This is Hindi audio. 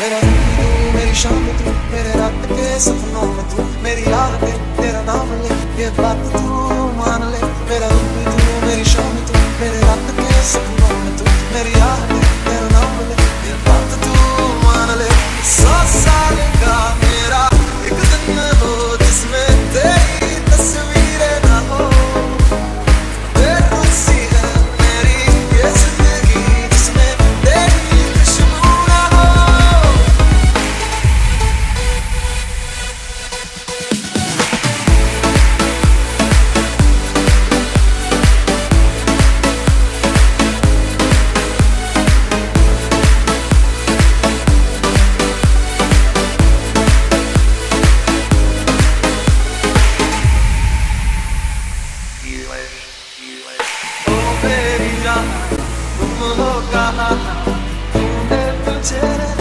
मेरी शाम तू, मेरे रात के सपनों में तू, मेरी याद तेरा नाम ले, ये बात कहा तुम हो कहा तूने तुझे